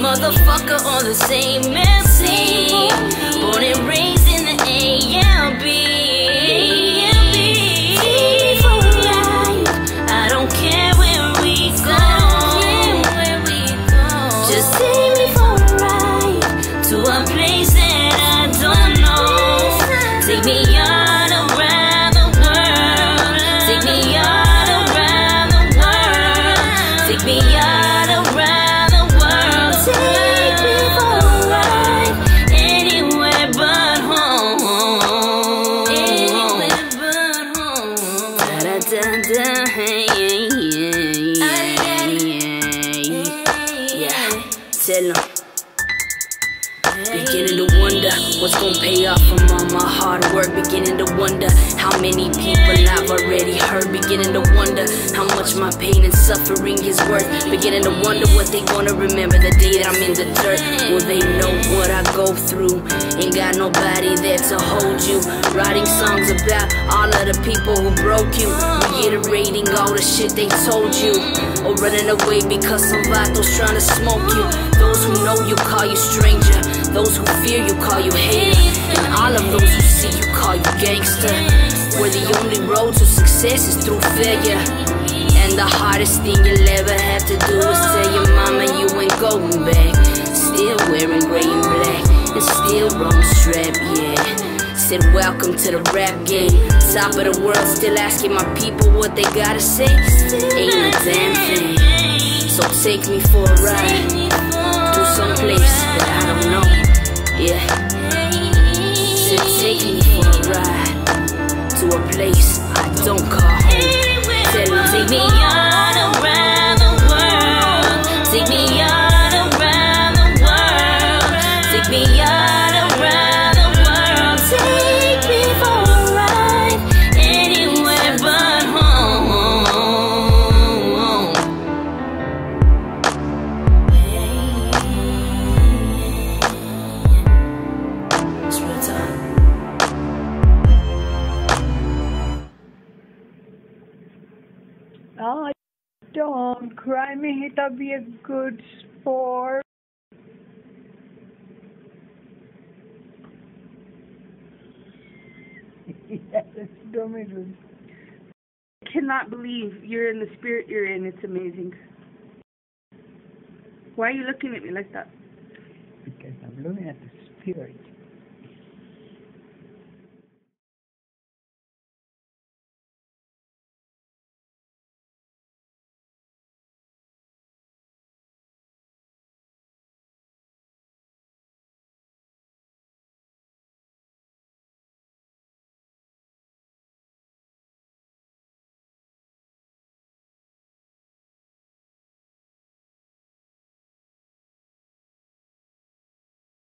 motherfucker on the same MC. Born and raised in the ALB. Take for a ride. I don't care where we go. Just take me for a ride to a place that I don't know. Take me all Tell. Beginning to wonder what's gonna pay off from all my hard work. Beginning to wonder how many people I've already hurt. Beginning to wonder how much my pain and suffering is worth. Beginning to wonder what they gonna remember the day that I'm in the dirt. Will they know what I go through? Ain't got nobody there to hold you. Writing songs about all of the people who broke you. Reiterating all the shit they told you. Or running away because some vatos trying to smoke you. Those who know you call you stranger. Those who fear you call you hater. And all of those who see you call you gangster. Road to success is through failure. And the hardest thing you'll ever have to do is tell your mama you ain't going back. Still wearing gray and black. And still wrong strap, yeah. Said welcome to the rap game. Top of the world, still asking my people what they gotta say. Ain't a damn thing. So take me for a ride to some place that I don't know. Yeah. Said take me for a ride to a place Oh, don't cry, Mehita. Be a good sport. yes, me- I cannot believe you're in the spirit you're in. It's amazing. Why are you looking at me like that? Because I'm looking at the spirit.